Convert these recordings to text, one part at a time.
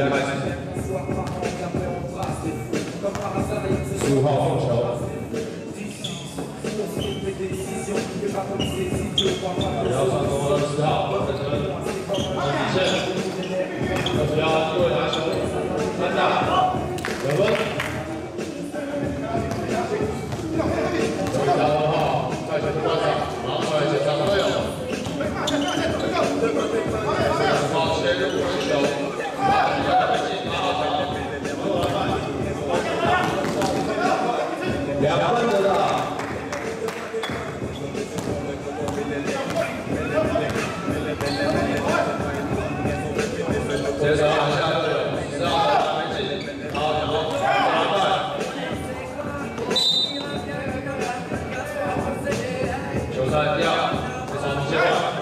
十五号放球。不要上中锋，十号王振成，王启胜，二十幺拿球，三打，得分。十八号再前八打，然后再前三队。Yeah. yeah. yeah.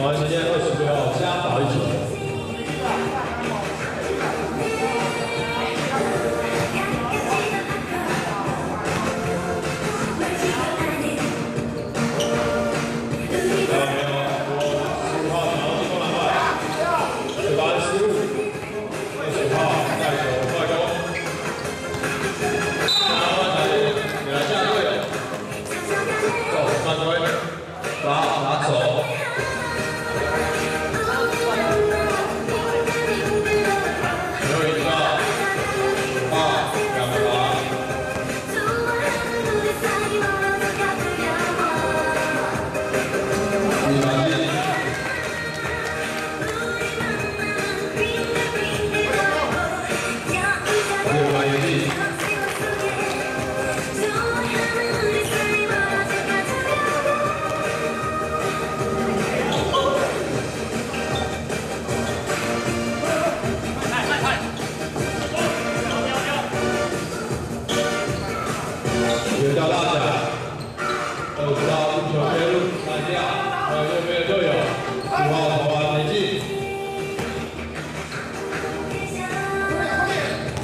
nós. Olha,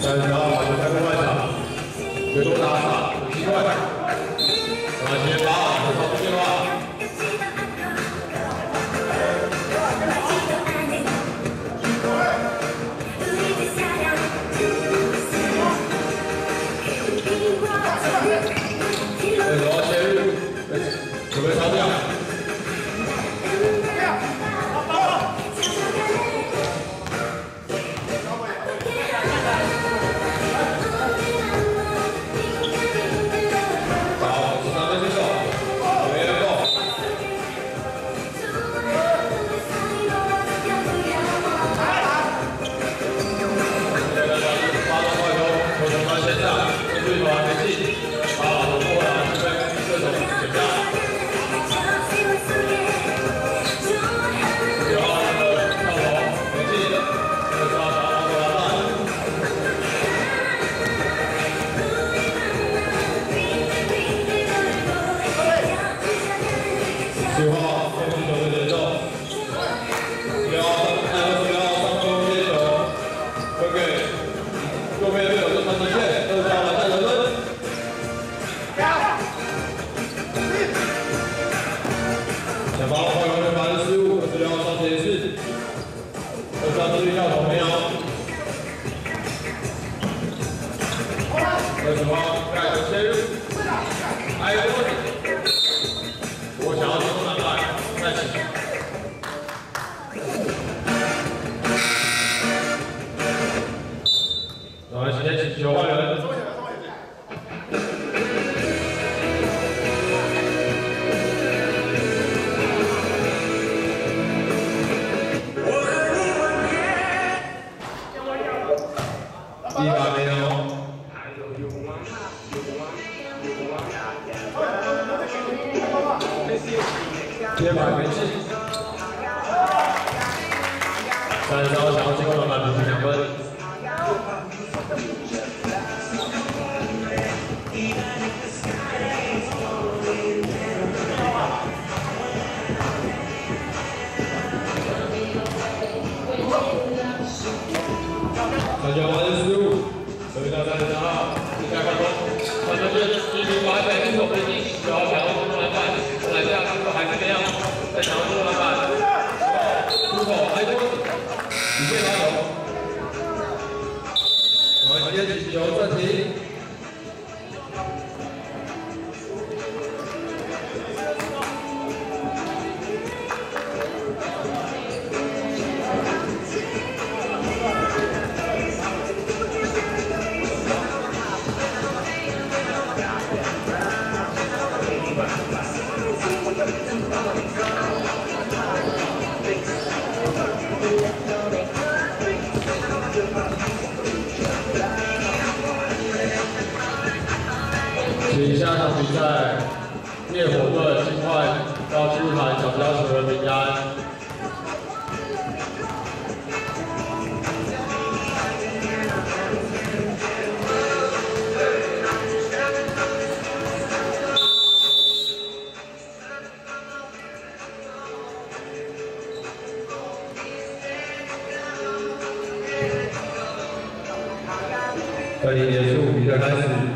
三十二号球拍拍外场腿都打散你会拉手在灭火队的情况下要去找小轿车平安要知道我比赛开始的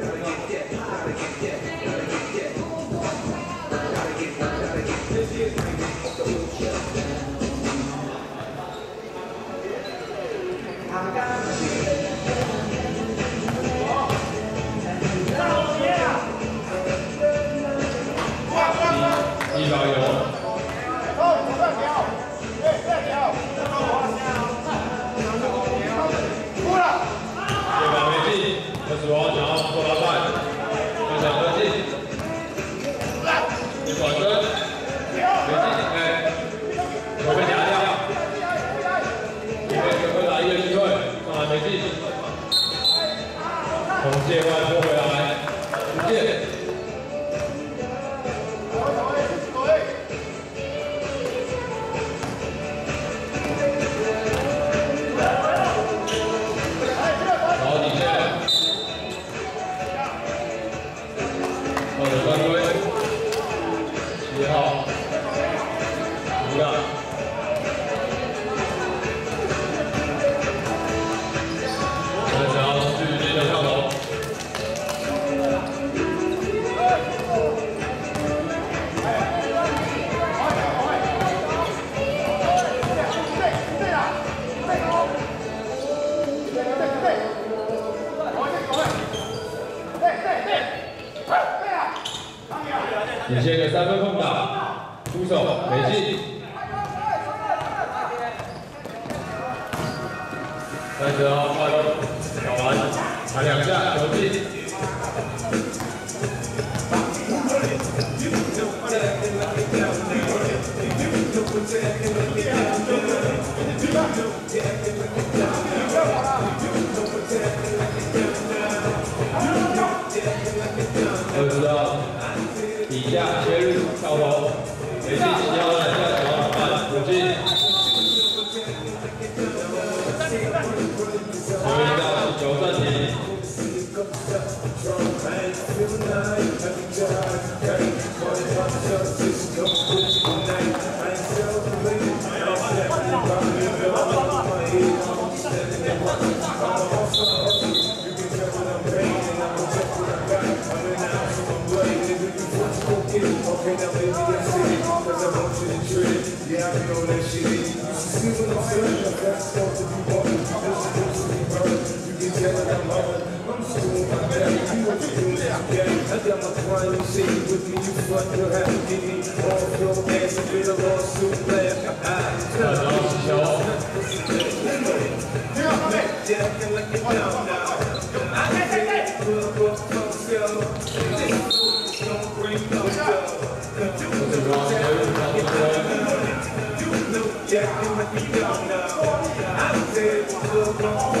谢谢三分控的出手，没进。game. I got my prime MC with me, you you'll have to get me off your ass and a lawsuit. I you, now. I can't up, know,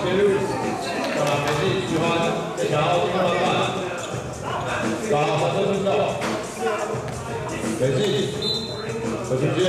切入，啊，还是喜欢这条金花板，把黄分到，没事，我去接。